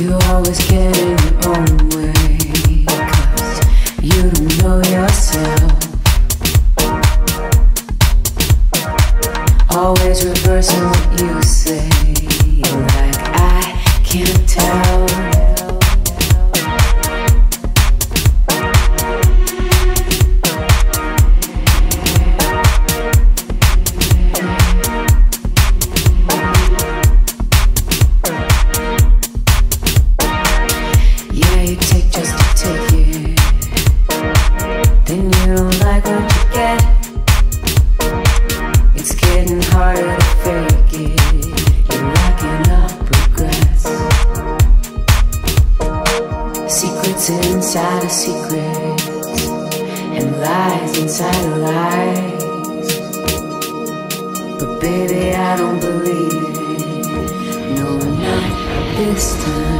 You always get in your own way, getting harder to fake it. You're racking up regrets. Secrets inside of secrets, and lies inside of lies. But baby, I don't believe it. No, not this time.